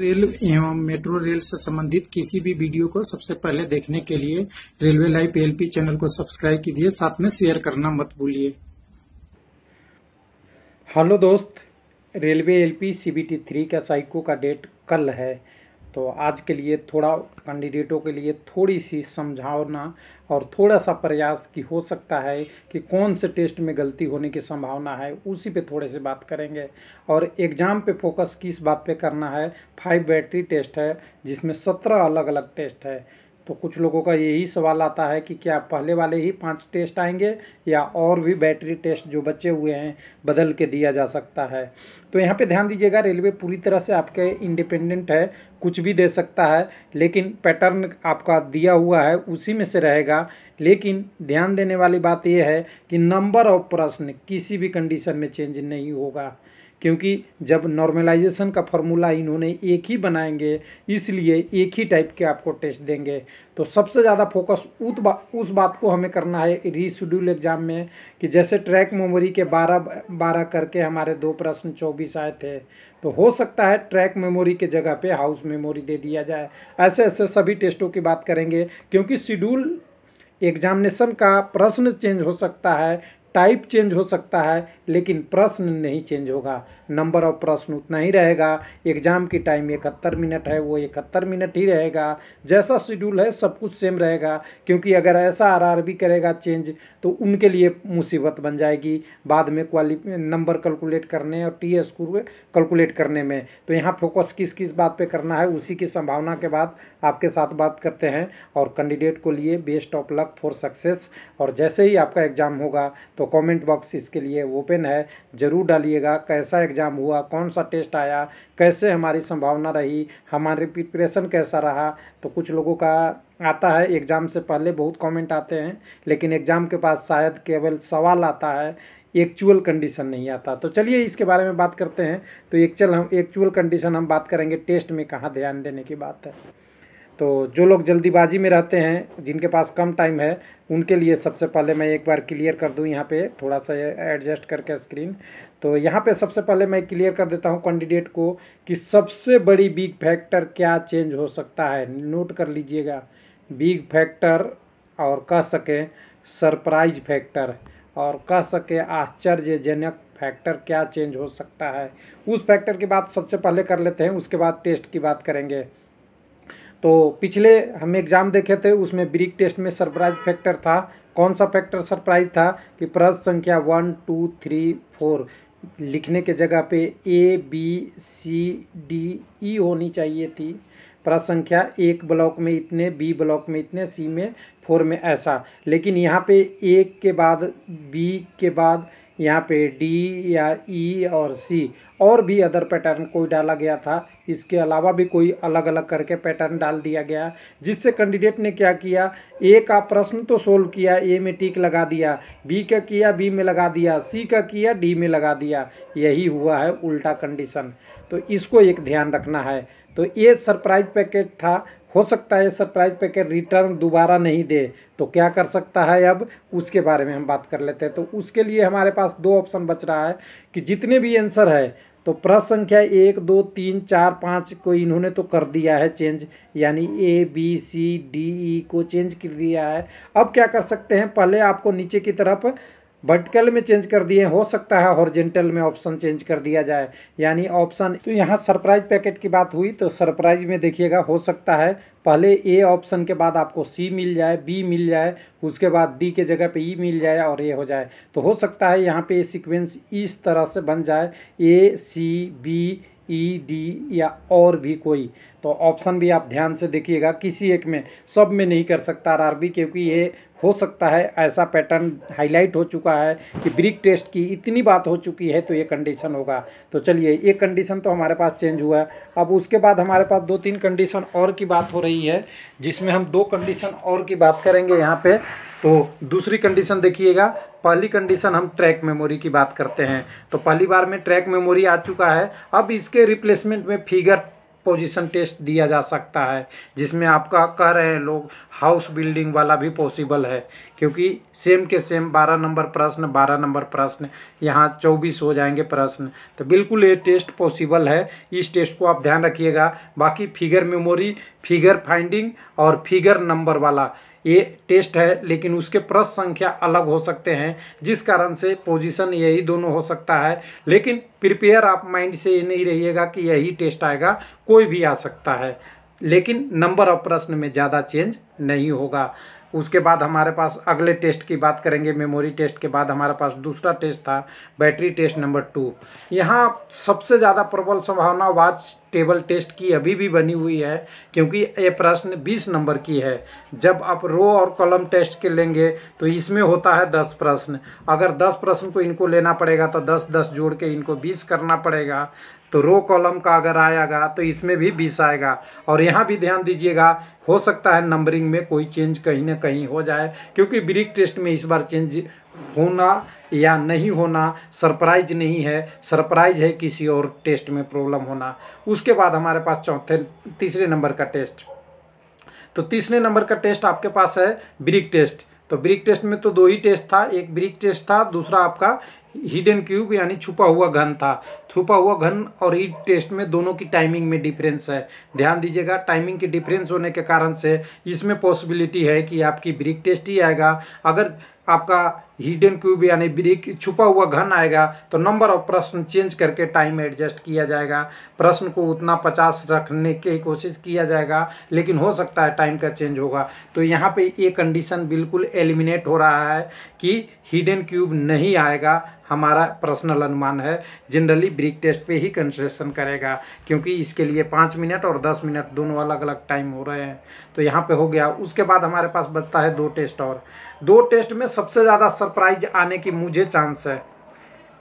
Rail एवं metro rail से संबंधित किसी भी वीडियो को सबसे पहले देखने के लिए रेलवे लाइव एलपी चैनल को सब्सक्राइब कीजिए, साथ में शेयर करना मत भूलिए। हेलो दोस्त, रेलवे एलपी सीबीटी थ्री का साइको का डेट कल है। तो आज के लिए थोड़ा कैंडिडेटों के लिए थोड़ी सी समझावना और थोड़ा सा प्रयास कि हो सकता है कि कौन से टेस्ट में गलती होने की संभावना है, उसी पे थोड़े से बात करेंगे। और एग्ज़ाम पे फोकस किस बात पे करना है? फाइव बैटरी टेस्ट है, जिसमें सत्रह अलग अलग टेस्ट है। तो कुछ लोगों का यही सवाल आता है कि क्या पहले वाले ही पाँच टेस्ट आएँगे या और भी बैटरी टेस्ट जो बचे हुए हैं बदल के दिया जा सकता है? तो यहाँ पे ध्यान दीजिएगा, रेलवे पूरी तरह से आपके इंडिपेंडेंट है, कुछ भी दे सकता है, लेकिन पैटर्न आपका दिया हुआ है, उसी में से रहेगा। लेकिन ध्यान देने वाली बात यह है कि नंबर ऑफ़ प्रश्न किसी भी कंडीशन में चेंज नहीं होगा। क्योंकि जब नॉर्मलाइजेशन का फॉर्मूला इन्होंने एक ही बनाएँगे इसलिए एक ही टाइप के आपको टेस्ट देंगे। तो सबसे ज़्यादा फोकस उस बा, उस बात को हमें करना है रीशेड्यूल एग्ज़ाम में कि जैसे ट्रैक मेमोरी के बारह बारह करके हमारे दो प्रश्न चौबीस आए थे तो हो सकता है ट्रैक मेमोरी के जगह पे हाउस मेमोरी दे दिया जाए। ऐसे ऐसे सभी टेस्टों की बात करेंगे क्योंकि शेड्यूल एग्जामिनेशन का प्रश्न चेंज हो सकता है टाइप चेंज हो सकता है, लेकिन प्रश्न नहीं चेंज होगा। नंबर ऑफ़ प्रश्न उतना ही रहेगा। एग्ज़ाम की टाइम इकहत्तर मिनट है, वो इकहत्तर मिनट ही रहेगा। जैसा शेड्यूल है, सब कुछ सेम रहेगा, क्योंकि अगर ऐसा आरआरबी करेगा चेंज तो उनके लिए मुसीबत बन जाएगी। बाद में क्वालि नंबर कैलकुलेट करने और टी स्कोर कैलकुलेट करने में। तो यहाँ फोकस किस किस बात पे करना है, उसी की संभावना के बाद आपके साथ बात करते हैं। और कैंडिडेट को लिए best of luck for success और जैसे ही आपका एग्ज़ाम होगा तो कमेंट बॉक्स इसके लिए ओपन है। ज़रूर डालिएगा, कैसा एग्ज़ाम हुआ, कौन सा टेस्ट आया, कैसे हमारी संभावना रही, हमारी प्रिपरेशन कैसा रहा तो कुछ लोगों का आता है। एग्ज़ाम से पहले बहुत कमेंट आते हैं, लेकिन एग्ज़ाम के पास शायद केवल सवाल आता है एक्चुअल कंडीशन नहीं आता। तो चलिए इसके बारे में बात करते हैं। तो एक्चुअल हम एक्चुअल कंडीशन हम बात करेंगे टेस्ट में कहाँ ध्यान देने की बात है। तो जो लोग जल्दीबाजी में रहते हैं, जिनके पास कम टाइम है, उनके लिए सबसे पहले मैं एक बार क्लियर कर दूँ यहाँ पे, थोड़ा सा एडजस्ट करके स्क्रीन तो यहाँ पे सबसे पहले मैं क्लियर कर देता हूँ कैंडिडेट को कि सबसे बड़ी बिग फैक्टर क्या चेंज हो सकता है। नोट कर लीजिएगा बिग फैक्टर और कह सकें सरप्राइज़ फैक्टर और कह सके आश्चर्यजनक फैक्टर क्या चेंज हो सकता है। उस फैक्टर की बात सबसे पहले कर लेते हैं, उसके बाद टेस्ट की बात करेंगे। तो पिछले हम एग्ज़ाम देखे थे, उसमें ब्रिक टेस्ट में सरप्राइज़ फैक्टर था। कौन सा फैक्टर सरप्राइज़ था कि प्रश्न संख्या वन, टू, थ्री, फोर लिखने के जगह पे A B C D E होनी चाहिए थी। प्रश्न संख्या एक ब्लॉक में इतने बी ब्लॉक में इतने सी में फोर में ऐसा। लेकिन यहाँ पे एक के बाद बी के बाद यहाँ पे डी या ई e और सी और भी अदर पैटर्न कोई डाला गया था। इसके अलावा भी कोई अलग अलग करके पैटर्न डाल दिया गया। जिससे कैंडिडेट ने क्या किया? ए का प्रश्न तो सोल्व किया ए में टिक लगा दिया बी का किया बी में लगा दिया सी का किया डी में लगा दिया। यही हुआ है उल्टा कंडीशन तो इसको एक ध्यान रखना है। तो ये सरप्राइज़ पैकेज था। हो सकता है सरप्राइज़ पैकेज रिटर्न दोबारा नहीं दे तो क्या कर सकता है अब? उसके बारे में हम बात कर लेते हैं। तो उसके लिए हमारे पास दो ऑप्शन बच रहा है कि जितने भी आंसर है तो प्रश्न संख्या एक, दो, तीन, चार, पाँच को इन्होंने तो कर दिया है चेंज यानी A B C D E को चेंज कर दिया है। अब क्या कर सकते हैं? पहले आपको नीचे की तरफ़ वर्टिकल में चेंज कर दिए, हो सकता है हॉरिजेंटल में ऑप्शन चेंज कर दिया जाए। यानी ऑप्शन तो यहाँ सरप्राइज़ पैकेट की बात हुई तो सरप्राइज़ में देखिएगा, हो सकता है पहले ए ऑप्शन के बाद आपको सी मिल जाए बी मिल जाए, उसके बाद डी के जगह पे ई मिल जाए और ए हो जाए। तो हो सकता है यहाँ पे सीक्वेंस इस तरह से बन जाए ए सी बी ई डी या और भी कोई। तो ऑप्शन भी आप ध्यान से देखिएगा, किसी एक में, सब में नहीं कर सकता आरआरबी क्योंकि ये हो सकता है, ऐसा पैटर्न हाईलाइट हो चुका है कि ब्रिक टेस्ट की इतनी बात हो चुकी है तो ये कंडीशन होगा। तो चलिए ये कंडीशन तो हमारे पास चेंज हुआ है। अब उसके बाद हमारे पास दो तीन कंडीशन और की बात हो रही है, जिसमें हम दो कंडीशन और की बात करेंगे यहाँ पे। तो दूसरी कंडीशन देखिएगा, पहली कंडीशन हम ट्रैक मेमोरी की बात करते हैं। तो पहली बार में ट्रैक मेमोरी आ चुका है। अब इसके रिप्लेसमेंट में फिगर पोजीशन टेस्ट दिया जा सकता है, जिसमें आपका कह रहे हैं लोग हाउस बिल्डिंग वाला भी पॉसिबल है, क्योंकि सेम के सेम बारह नंबर प्रश्न, बारह नंबर प्रश्न, यहाँ चौबीस हो जाएँगे प्रश्न। तो बिल्कुल ये टेस्ट पॉसिबल है, इस टेस्ट को आप ध्यान रखिएगा। बाकी फिगर मेमोरी फिगर फाइंडिंग और फिगर नंबर वाला ये टेस्ट है, लेकिन उसके प्रश्न संख्या अलग हो सकते हैं, जिस कारण से पोजीशन यही दोनों हो सकता है। लेकिन प्रिपेयर आप माइंड से ये नहीं रहिएगा कि यही टेस्ट आएगा, कोई भी आ सकता है। लेकिन नंबर ऑफ़ प्रश्न में ज़्यादा चेंज नहीं होगा। उसके बाद हमारे पास अगले टेस्ट की बात करेंगे, मेमोरी टेस्ट के बाद हमारे पास दूसरा टेस्ट था, बैटरी टेस्ट नंबर टू। यहाँ सबसे ज़्यादा प्रबल संभावना वाच टेबल टेस्ट की अभी भी बनी हुई है, क्योंकि ये प्रश्न 20 नंबर की है। जब आप रो और कॉलम टेस्ट के लेंगे तो इसमें होता है 10 प्रश्न। अगर 10 प्रश्न को इनको लेना पड़ेगा तो 10 10 जोड़ के इनको 20 करना पड़ेगा। तो रो कॉलम का अगर आएगा तो इसमें भी बीस आएगा। और यहाँ भी ध्यान दीजिएगा, हो सकता है नंबरिंग में कोई चेंज कहीं ना कहीं हो जाए, क्योंकि ब्रिक टेस्ट में इस बार चेंज होना या नहीं होना सरप्राइज़ नहीं है। सरप्राइज़ है किसी और टेस्ट में प्रॉब्लम होना। उसके बाद हमारे पास चौथे, तीसरे नंबर का टेस्ट तो तीसरे नंबर का टेस्ट आपके पास है ब्रिक टेस्ट तो ब्रिक टेस्ट में तो दो ही टेस्ट था, एक ब्रिक टेस्ट था, दूसरा आपका हिडन क्यूब यानी छुपा हुआ घन था। छुपा हुआ घन और ईट टेस्ट में दोनों की टाइमिंग में डिफरेंस है। ध्यान दीजिएगा टाइमिंग के डिफरेंस होने के कारण से इसमें पॉसिबिलिटी है कि आपकी ब्रिक टेस्ट ही आएगा। अगर आपका हिडन क्यूब यानी ब्रिक छुपा हुआ घन आएगा तो नंबर ऑफ़ प्रश्न चेंज करके टाइम एडजस्ट किया जाएगा। प्रश्न को उतना पचास रखने की कोशिश किया जाएगा, लेकिन हो सकता है टाइम का चेंज होगा। तो यहाँ पे ये कंडीशन बिल्कुल एलिमिनेट हो रहा है कि हिडन क्यूब नहीं आएगा, हमारा पर्सनल अनुमान है। जनरली ब्रिक टेस्ट पे ही कंसेशन करेगा, क्योंकि इसके लिए पाँच मिनट और दस मिनट दोनों अलग अलग टाइम हो रहे हैं। तो यहाँ पे हो गया। उसके बाद हमारे पास बचता है दो टेस्ट और। दो टेस्ट में सबसे ज़्यादा सरप्राइज़ आने की मुझे चांस है।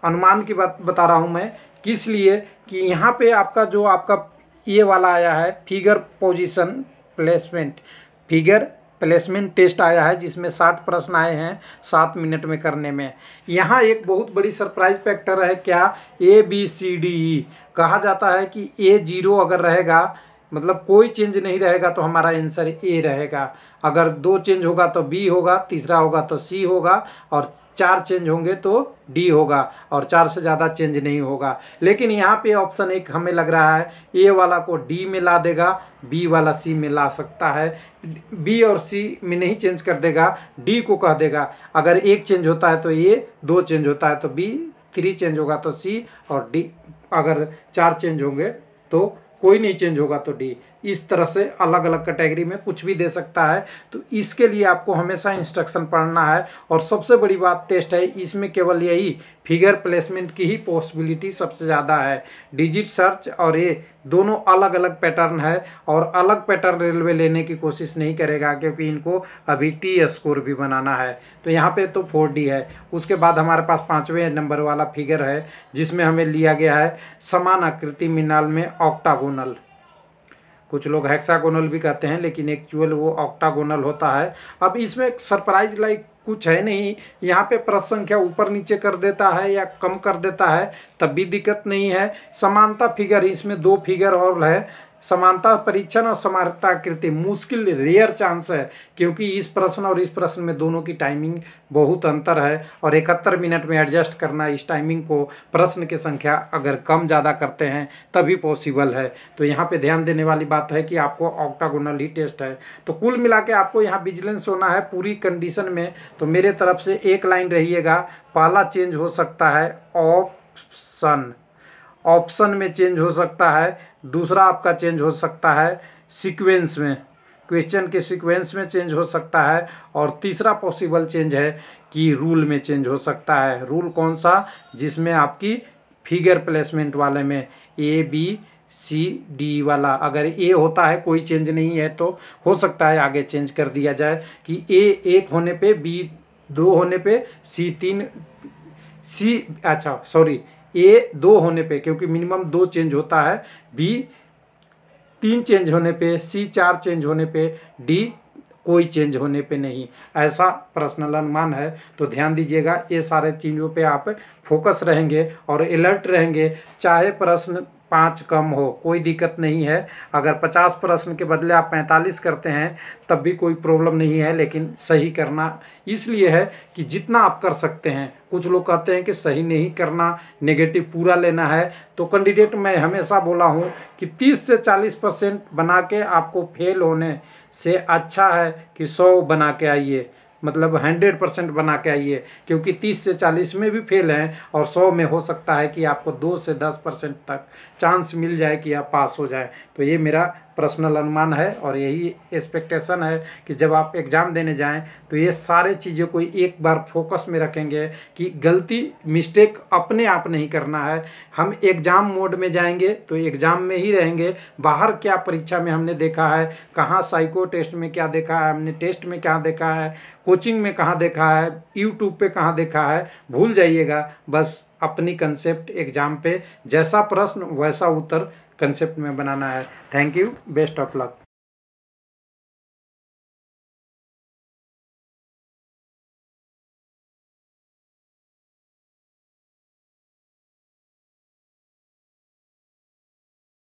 अनुमान की बात बता रहा हूँ मैं, किस लिए? कि यहाँ पे आपका जो आपका ये वाला आया है figure position placement figure placement test आया है, जिसमें साठ प्रश्न आए हैं सात मिनट में करने में। यहाँ एक बहुत बड़ी सरप्राइज़ फैक्टर है, क्या? A B C D E कहा जाता है कि ए ज़ीरो अगर रहेगा मतलब कोई चेंज नहीं रहेगा तो हमारा आंसर ए रहेगा। अगर दो चेंज होगा तो बी होगा, तीसरा होगा तो सी होगा और चार चेंज होंगे तो डी होगा और चार से ज़्यादा चेंज नहीं होगा। लेकिन यहाँ पे ऑप्शन एक हमें लग रहा है ए वाला को डी में ला देगा बी वाला सी में ला सकता है। बी और सी में नहीं चेंज कर देगा डी को कह देगा। अगर एक चेंज होता है तो ए दो चेंज होता है तो बी थ्री चेंज होगा तो सी और डी अगर चार चेंज होंगे तो कोई नहीं चेंज होगा तो डी इस तरह से अलग अलग कैटेगरी में कुछ भी दे सकता है। तो इसके लिए आपको हमेशा इंस्ट्रक्शन पढ़ना है और सबसे बड़ी बात टेस्ट है, इसमें केवल यही फिगर प्लेसमेंट की ही पॉसिबिलिटी सबसे ज़्यादा है। डिजिट सर्च और ये दोनों अलग अलग पैटर्न है और अलग पैटर्न रेलवे लेने की कोशिश नहीं करेगा क्योंकि इनको अभी टी स्कोर भी बनाना है। तो यहाँ पे तो फोर डी है। उसके बाद हमारे पास पाँचवें नंबर वाला फिगर है, जिसमें हमें लिया गया है समान आकृति मिनाल में ऑक्टागोनल कुछ लोग हेक्सागोनल भी कहते हैं, लेकिन एक्चुअल वो ऑक्टागोनल होता है। अब इसमें सरप्राइज़ लाइक कुछ है नहीं, यहाँ पे प्रश्न संख्या ऊपर नीचे कर देता है या कम कर देता है, तब भी दिक्कत नहीं है। समानता फिगर इसमें दो फिगर और है। समानता, परीक्षण और समानताकृति मुश्किल रेयर चांस है, क्योंकि इस प्रश्न और इस प्रश्न में दोनों की टाइमिंग बहुत अंतर है और इकहत्तर मिनट में एडजस्ट करना इस टाइमिंग को प्रश्न की संख्या अगर कम ज़्यादा करते हैं, तभी पॉसिबल है। तो यहाँ पे ध्यान देने वाली बात है कि आपको ऑक्टागोनल ही टेस्ट है। तो कुल मिला के आपको यहाँ विजिलेंस होना है पूरी कंडीशन में। तो मेरे तरफ़ से एक लाइन रहिएगा पहला चेंज हो सकता है ऑप्शन ऑप्शन में चेंज हो सकता है, दूसरा आपका चेंज हो सकता है सीक्वेंस में। क्वेश्चन के सीक्वेंस में चेंज हो सकता है और तीसरा पॉसिबल चेंज है कि रूल में चेंज हो सकता है। रूल कौन सा? जिसमें आपकी फिगर प्लेसमेंट वाले में ए बी सी डी वाला अगर ए होता है, कोई चेंज नहीं है तो हो सकता है आगे चेंज कर दिया जाए कि ए एक होने पे बी दो होने पे सी तीन सी अच्छा सॉरी ए दो होने पे, क्योंकि मिनिमम दो चेंज होता है। बी तीन चेंज होने पे सी चार चेंज होने पे डी कोई चेंज होने पे नहीं। ऐसा पर्सनल अनुमान है। तो ध्यान दीजिएगा, ये सारे चीज़ों पे आप फोकस रहेंगे और अलर्ट रहेंगे। चाहे प्रश्न पाँच कम हो, कोई दिक्कत नहीं है। अगर पचास प्रश्न के बदले आप पैंतालीस करते हैं, तब भी कोई प्रॉब्लम नहीं है, लेकिन सही करना इसलिए है कि जितना आप कर सकते हैं, कुछ लोग कहते हैं कि सही नहीं करना नेगेटिव पूरा लेना है। तो कैंडिडेट मैं हमेशा बोला हूँ कि 30 से 40 परसेंट बना के आपको फेल होने से अच्छा है कि 100 बना के आइए। मतलब हंड्रेड परसेंट बना के आइए, क्योंकि तीस से चालीस में भी फेल हैं और सौ में हो सकता है कि आपको दो से दस परसेंट तक चांस मिल जाए कि आप पास हो जाए। तो ये मेरा पर्सनल अनुमान है और यही एक्सपेक्टेशन है कि जब आप एग्ज़ाम देने जाएँ तो ये सारे चीज़ों को एक बार फोकस में रखेंगे कि गलती मिस्टेक अपने आप नहीं करना है। हम एग्ज़ाम मोड में जाएँगे तो एग्ज़ाम में ही रहेंगे। बाहर क्या परीक्षा में हमने देखा है, कहाँ साइको टेस्ट में क्या देखा है, हमने टेस्ट में क्या देखा है कोचिंग में कहाँ देखा है यूट्यूब पे कहाँ देखा है, भूल जाइएगा। बस अपनी कंसेप्ट एग्ज़ाम पे, जैसा प्रश्न, वैसा उत्तर कंसेप्ट में बनाना है। Thank you best of luck